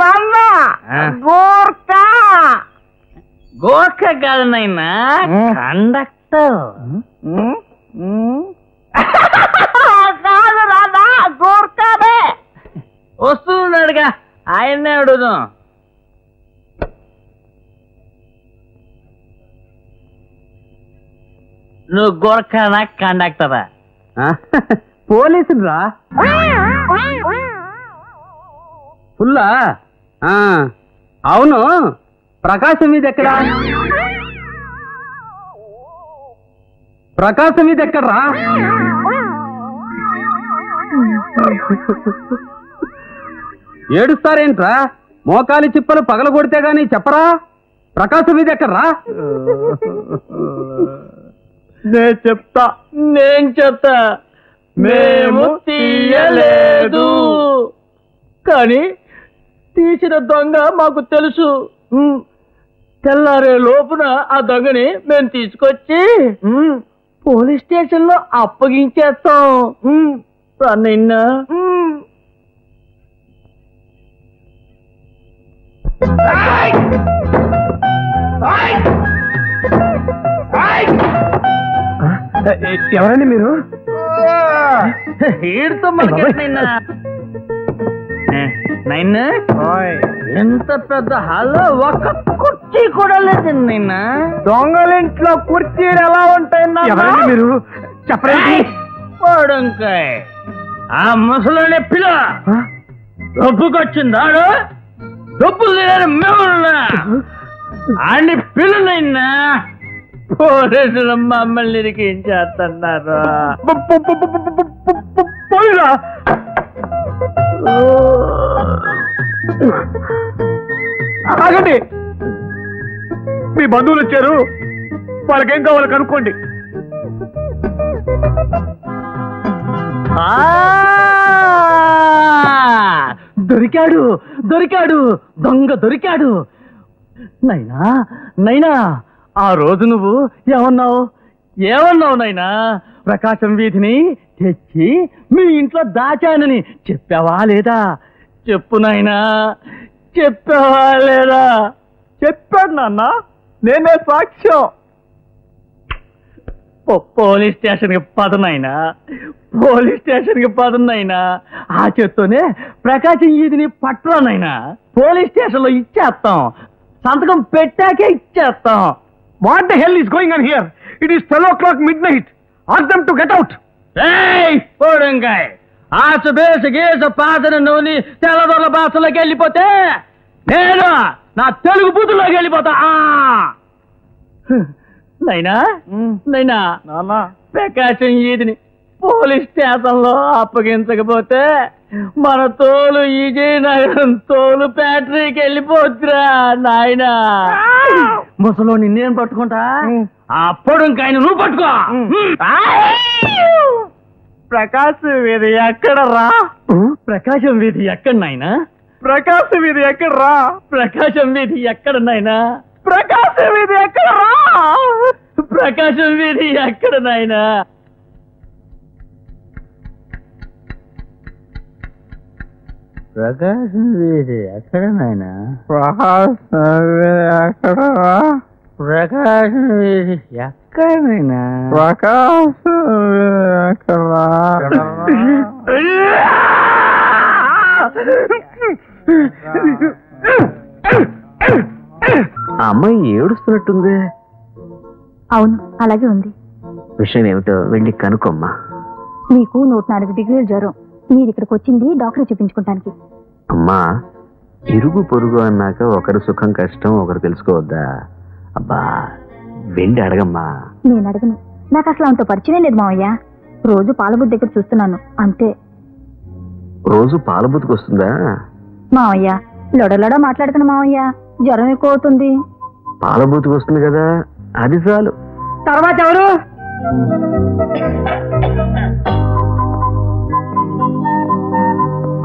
నాన్న ఆ. గోర్కా గోర్ఖ కాదు నాయనా ఉమ్. కండక్టర్ కాదు నాన్న గోర్కానే వస్తున్నాడుగా ఆయన్నే అడుగుదాం నువ్వు గోర్ఖానా కండక్టరా పోలీసులు రా ఫుల్లా? ఆ, అవును. ప్రకాశం మీద ఎక్కడా? ప్రకాశం మీద ఎక్కడ్రా? ఏడుస్తారేంట్రా? మోకాలి చిప్పలు పగల కొడితే గాని చెప్పరా? ప్రకాశం మీద ఎక్కడ్రా? నేను చెప్తా నేను చెప్తా. మేము తీయలేదు. కానీ తీసిన దొంగ మాకు తెలుసు. తెల్లారే లోపున ఆ దొంగని మేము తీసుకొచ్చి పోలీస్ స్టేషన్లో అప్పగించేస్తాం నిన్న ఎవరండి మీరు? ఈడుతో నిన్న నైన్? ఎంత పెద్ద హాల్లో ఒక్క కుర్చీ కూడా లేదు నిన్న. దొంగలింట్లో కుర్చీలు ఎలా ఉంటాయి మీరు? చెప్పండి పోడంకాయ్ ఆ ముసలోనే పిల్ల. డబ్బుకొచ్చిందాడు డబ్బులు లేని మేము ఆడిని పిల్లనైనా పోలీసులు మమ్మల్ని ఇరికించేస్తున్నారు పోయిరా. ఆగండి. మీ బంధువులు వచ్చారు. వాళ్ళకేం కావాలో కనుక్కోండి! దొరికాడు దొరికాడు దొంగ దొరికాడు. నైనా నైనా ఆ రోజు నువ్వు ఏమన్నావు? ఏమన్నావు నైనా ప్రకాశం వీధిని తెచ్చి మీ ఇంట్లో దాచానని చెప్పావా లేదా? చెప్పు నాయనా. చెప్పావా లేదా? చెప్పాడు నాన్న. నేనే సాక్ష్యం. పోలీస్ స్టేషన్కి పదనైనా పోలీస్ స్టేషన్కి పదనైనా ఆ చేత్తోనే ప్రకాశం ఈదిని పట్టనైనా పోలీస్ స్టేషన్లో ఇచ్చేస్తాం. సంతకం పెట్టాకే ఇచ్చేస్తాం. What the hell is going on here it is twelve o'clock midnight ask them to get out ఏయ్ పోడంకాయ్ ఆశ బేస గీస పాతన నూనె తెల్లదొల్ల భాషలోకి వెళ్ళిపోతే నేను నా తెలుగు బూతుల్లోకి వెళ్ళిపోతా! నైనా? నైనా? ప్రకాశం ఈదిని పోలీస్ స్టేషన్లో అప్పగించకపోతే మన తోలు విజయనగరం తోలు ఫ్యాక్టరీకి వెళ్ళిపోతురా నాయనా. ముసలో నిన్నేం పట్టుకుంటా? అప్పుడు ఇంకాయన నువ్వు పట్టుకో. ప్రకాశ్ వీధి ఎక్కడ రా? ప్రకాశం వీధి ఎక్కడ నాయనా? ప్రకాశ్ వీధి ఎక్కడ రా? ప్రకాశం వీధి ఎక్కడ నాయనా? ప్రకాశ్ వీధి ఎక్కడ రా? ప్రకాశం వీధి ఎక్కడ నాయనా? ప్రకాశం వీధి ఎక్కడ నాయనా? ప్రకాశ్ వీధి ఎక్కడ ప్రకాశం వీధి ఎక్కడ నాయనా? ప్రకాశ్ వీధి ఎక్కడ ఆ అమ్మాయి ఏడుస్తున్నట్టుంది. అవును అలాగే ఉంది. విషయం ఏమిటో వెళ్ళి కనుక్కోమ్మా. మీకు నూట నాలుగు డిగ్రీల జ్వరం. మీరు ఇక్కడికి వచ్చింది డాక్టర్ చూపించుకుంటానికి. అమ్మా ఇరుగు పొరుగు అన్నాక ఒకరి సుఖం కష్టం ఒకరు తెలుసుకోవద్దా? అబ్బా వెళ్ళి అడగమ్మా. నేను అడగను నాకు అసలు అంత పరిచయం లేదు మావయ్య. రోజు పాలబుద్ధి దగ్గర చూస్తున్నాను అంతే. రోజు పాల బుద్ధికి వస్తుందా? మావయ్య లొడలొడ మాట్లాడుకున్న మావయ్య జ్వరం ఎక్కువ అవుతుంది పాల బుద్ధికి వస్తుంది కదా అది చాలు. తర్వాత ఎవరు?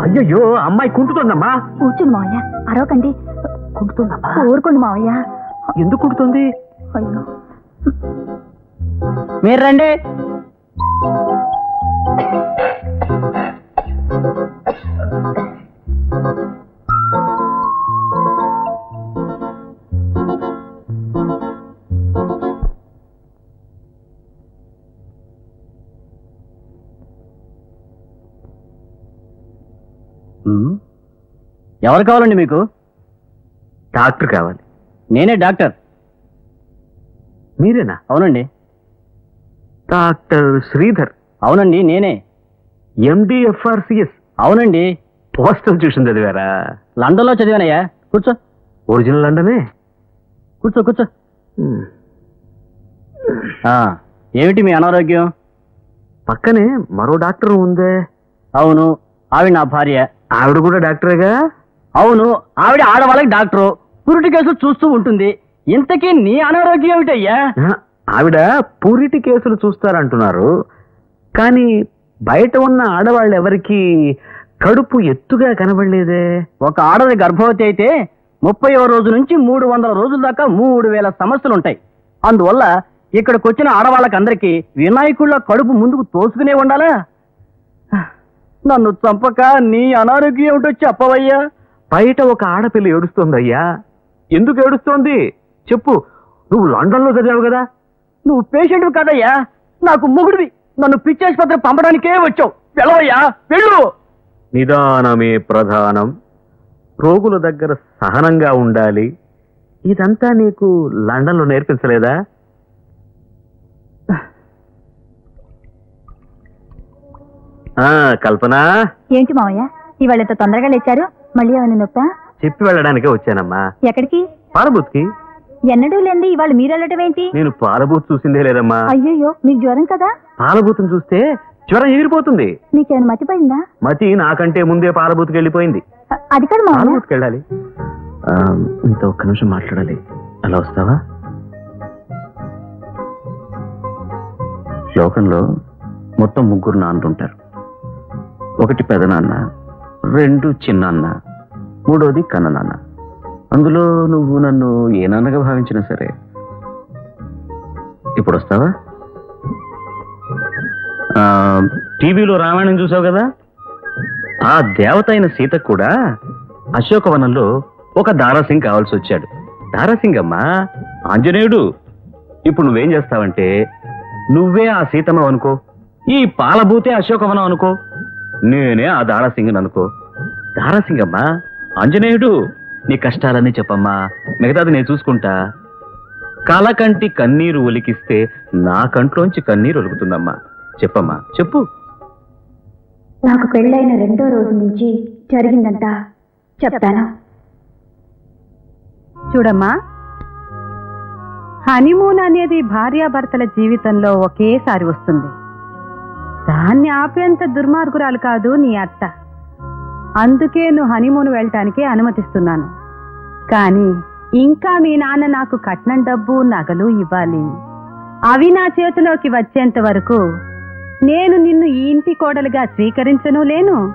అయ్యయ్యో అమ్మాయి కుంటుతుందమ్మా. కూర్చోండి మావయ్య అరవకండి. కుంటుతుందమ్మా? ఊరుకోండి మావయ్య. ఎందుకు కుడుతుంది అయ్యో. మీరు రండి. ఎవరు కావాలండి మీకు? డాక్టర్ కావాలి. నేనే డాక్టర్. మీరేనా? అవునండి. డాక్టర్ శ్రీధర్. అవునండి నేనే. ఎండిఎఫ్ఆర్సిఎస్ అవునండి. పోస్టల్ ట్యూషన్ చదివారా? లండన్లో చదివానయ్యా. కూర్చో. ఒరిజినల్ లండనే? కూర్చో కూర్చో. ఏమిటి మీ అనారోగ్యం? పక్కనే మరో డాక్టర్ ఉందే. అవును ఆవిడ నా భార్య. ఆవిడ కూడా డాక్టరేగా? అవును ఆవిడ ఆడవాళ్ళకి డాక్టరు. పురుటి కేసులు చూస్తూ ఉంటుంది. ఇంతకీ నీ అనారోగ్యం ఏమిటయ్యా? ఆవిడ పూరిటి కేసులు చూస్తారంటున్నారు. కానీ బయట ఉన్న ఆడవాళ్ళు ఎవరికి కడుపు ఎత్తుగా కనబడలేదే? ఒక ఆడది గర్భవతి అయితే ముప్పై రోజు నుంచి మూడు వందల రోజుల దాకా మూడు వేల సమస్యలు ఉంటాయి అందువల్ల ఇక్కడికి వచ్చిన ఆడవాళ్ళకందరికీ వినాయకుళ్ళ కడుపు ముందుకు తోసుకునే ఉండాలా? నన్ను చంపక నీ అనారోగ్యం ఏమిటో చెప్పవయ్యా. బయట ఒక ఆడపిల్ల ఏడుస్తోందయ్యా. ఎందుకు ఏడుస్తోంది? చెప్పు. నువ్వు లండన్లో చదివావు కదా? నువ్వు పేషెంట్ కదయ్యా. నాకు మొగుడివి. నన్ను పిచ్చాసుపత్రి పంపడానికే వచ్చావు. వెళ్ళవయ్యా. వెళ్ళు. నిదానమే ప్రధానం. రోగుల దగ్గర సహనంగా ఉండాలి. ఇదంతా నీకు లండన్లో నేర్పించలేదా? కల్పన? ఏంటి మావయ్య? ఇవాళ ఇంత తొందరగా లేచారు. మళ్ళీ ఏమైనా నొప్ప? చెప్పి వెళ్ళడానికే వచ్చానమ్మా. ఎక్కడికి? పాలబూత్కి? ఎన్నడూ లేంది ఇవాళ మీరు వెళ్ళటం ఏంటి? నేను పాలబూత్ చూసిందే లేదమ్మా. అయ్యయ్యో మీకు జ్వరం కదా? పాలబూత్ని చూస్తే జ్వరం ఎగిరిపోతుంది. మీకేమైనా మతిపోయిందా మతి నాకంటే ముందే పాలబూత్కి వెళ్ళిపోయింది. అది కాదు పాలబూత్కి వెళ్ళాలి. నీతో ఒక్క నిమిషం మాట్లాడాలి. అలా వస్తావా? లోకంలో మొత్తం ముగ్గురు నాన్నుంటారు ఒకటి పెదనాన్న రెండు చిన్నాన్న మూడోది కన్ననాన్న. అందులో నువ్వు నన్ను ఏ నాన్నగా భావించినా సరే ఇప్పుడు వస్తావా ఆ, టీవీలో రామాయణం చూసావు కదా? ఆ దేవత అయిన సీత కూడా అశోకవనంలో ఒక దారాసింగ్ కావాల్సి వచ్చాడు దారాసింగ్ అమ్మా ఆంజనేయుడు ఇప్పుడు నువ్వేం చేస్తావంటే నువ్వే ఆ సీతమ్మ అనుకో ఈ పాలభూతే అశోకవనం అనుకో. నేనే ఆ దారాసింగ్ అనుకో. దారాసింగ్ అమ్మా ఆంజనేయుడు నీ కష్టాలన్నీ చెప్పమ్మా. మిగతాది నేను చూసుకుంటా. కలకంటి కన్నీరు ఒలికిస్తే నా కంట్లోంచి కన్నీరు ఒలుకుతుందమ్మా చెప్పమ్మా. చెప్పు. నాకు పెళ్ళైన రెండో రోజు నుంచి జరిగిందంతా చెప్తాను. చూడమ్మా హనీమూన్ అనేది భార్యాభర్తల జీవితంలో ఒకేసారి వస్తుంది. దాన్ని ఆపేంత దుర్మార్గురాలు కాదు నీ అత్త. అందుకే నువ్వు హనీమూన్ వెళ్ళటానికి అనుమతిస్తున్నాను. కానీ ఇంకా మీ నాన్న నాకు కట్నం డబ్బు నగలు ఇవ్వాలి. అవి నా చేతిలోకి వచ్చేంత వరకు నేను నిన్ను ఈ ఇంటి కోడలుగా స్వీకరించను లేను?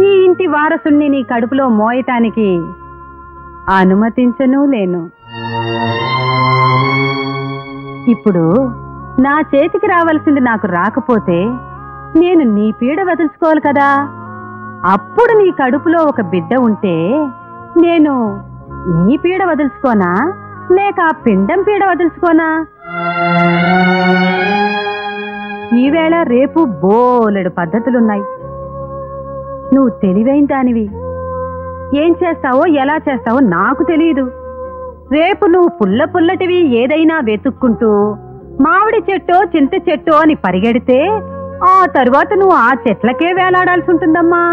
ఈ ఇంటి వారసుణ్ణి నీ కడుపులో మోయటానికి అనుమతించను లేను? ఇప్పుడు నా చేతికి రావలసింది నాకు రాకపోతే నేను నీ పీడ వదులుచుకోవాలి కదా. అప్పుడు నీ కడుపులో ఒక బిడ్డ ఉంటే నేను నీ పీడ వదులుచుకోనా? లేక ఆ పిండం పీడ వదులుచుకోనా? ఈవేళ రేపు బోలెడు పద్ధతులున్నాయి. నువ్వు తెలివైన దానివి. ఏం చేస్తావో ఎలా చేస్తావో నాకు తెలియదు రేపు నువ్వు పుల్ల పుల్లటివి ఏదైనా వెతుక్కుంటూ మామిడి చెట్టు చింత చెట్టు అని పరిగెడితే ఆ తరువాత నువ్వు ఆ చెట్లకే వేలాడాల్సి ఉంటుందమ్మా.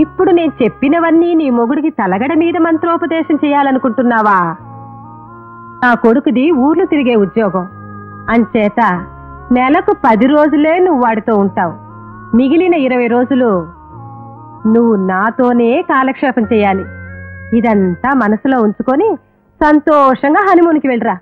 ఇప్పుడు నేను చెప్పినవన్నీ నీ మొగుడికి తలగడ మీద మంత్రోపదేశం చేయాలనుకుంటున్నావా? నా కొడుకుది ఊర్లు తిరిగే ఉద్యోగం. అంచేత నెలకు పది రోజులే నువ్వు వాడితో ఉంటావు. మిగిలిన ఇరవై రోజులు నువ్వు నాతోనే కాలక్షేపం చేయాలి. ఇదంతా మనసులో ఉంచుకొని సంతోషంగా హనుమూన్కి వెళ్ళరా.